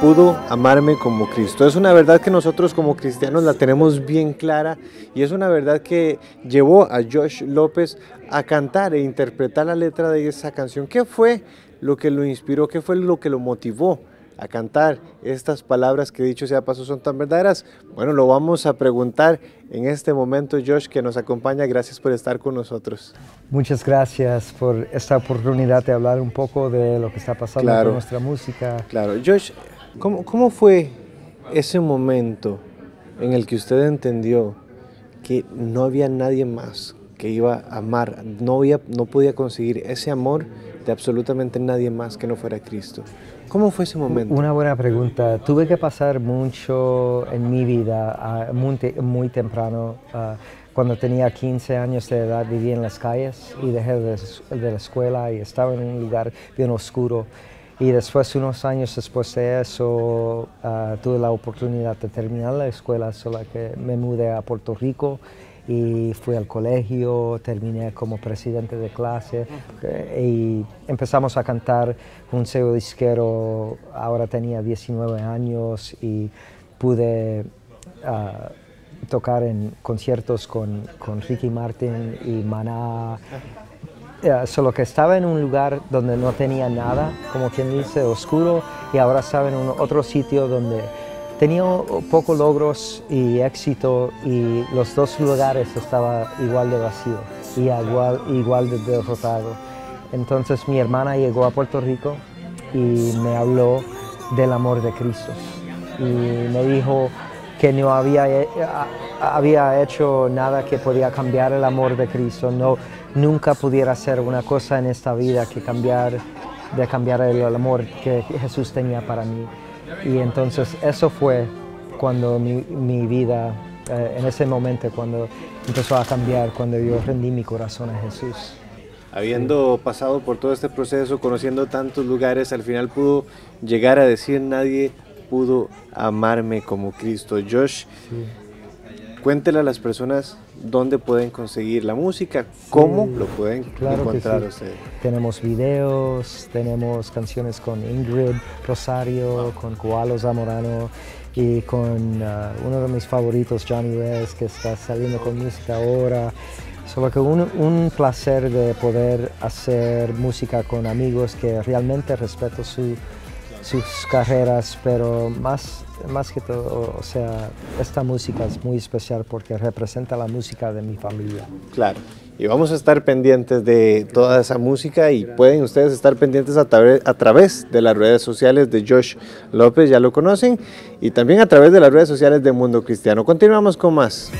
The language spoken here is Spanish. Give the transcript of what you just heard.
pudo amarme como Cristo. Es una verdad que nosotros como cristianos la tenemos bien clara y es una verdad que llevó a Josh López a cantar e interpretar la letra de esa canción. ¿Qué fue lo que lo inspiró? ¿Qué fue lo que lo motivó? a cantar estas palabras que dicho sea paso son tan verdaderas? Bueno, lo vamos a preguntar en este momento, Josh, que nos acompaña. Gracias por estar con nosotros. Muchas gracias por esta oportunidad de hablar un poco de lo que está pasando Claro. con nuestra música. Claro, Josh, ¿cómo, cómo fue ese momento en el que usted entendió que no había nadie más que iba a amar, no, había, no podía conseguir ese amor de absolutamente nadie más que no fuera Cristo? ¿Cómo fue ese momento? Una buena pregunta. Tuve que pasar mucho en mi vida, ah, muy, muy temprano. ah, cuando tenía 15 años de edad vivía en las calles y dejé de la escuela y estaba en un lugar bien oscuro. Y después, unos años después de eso, ah, tuve la oportunidad de terminar la escuela, solo que me mudé a Puerto Rico y fui al colegio, terminé como presidente de clase eh, y empezamos a cantar un sello disquero, ahora tenía 19 años y pude ah, tocar en conciertos con, con Ricky Martin y Maná. Solo que estaba en un lugar donde no tenía nada, como quien dice, oscuro, y ahora estaba en otro sitio donde tenía pocos logros y éxito, y los dos lugares estaba igual de vacío y igual, igual de derrotado. Entonces mi hermana llegó a Puerto Rico y me habló del amor de Cristo y me dijo que no había, a- había hecho nada que podía cambiar el amor de Cristo, no, nunca pudiera hacer una cosa en esta vida que cambiar, de cambiar el, amor que Jesús tenía para mí. Y entonces eso fue cuando mi, mi vida, eh, en ese momento, cuando empezó a cambiar, cuando yo rendí mi corazón a Jesús. Habiendo pasado por todo este proceso, conociendo tantos lugares, al final pudo llegar a decir nadie pudo amarme como Cristo. Josh, cuéntele a las personas dónde pueden conseguir la música, cómo lo pueden Claro encontrar sí. ustedes. Tenemos videos, tenemos canciones con Ingrid Rosario, con Koalo Zamorano y con ah, uno de mis favoritos, Johnny Reyes, que está saliendo con música ahora. Solo que un, un placer de poder hacer música con amigos que realmente respeto su- sus carreras, pero más, más que todo, o sea, esta música es muy especial porque representa la música de mi familia. Claro. Y vamos a estar pendientes de toda esa música y pueden ustedes estar pendientes a, través- a través de las redes sociales de Josh López, ya lo conocen, y también a través de las redes sociales de Mundo Cristiano. Continuamos con más.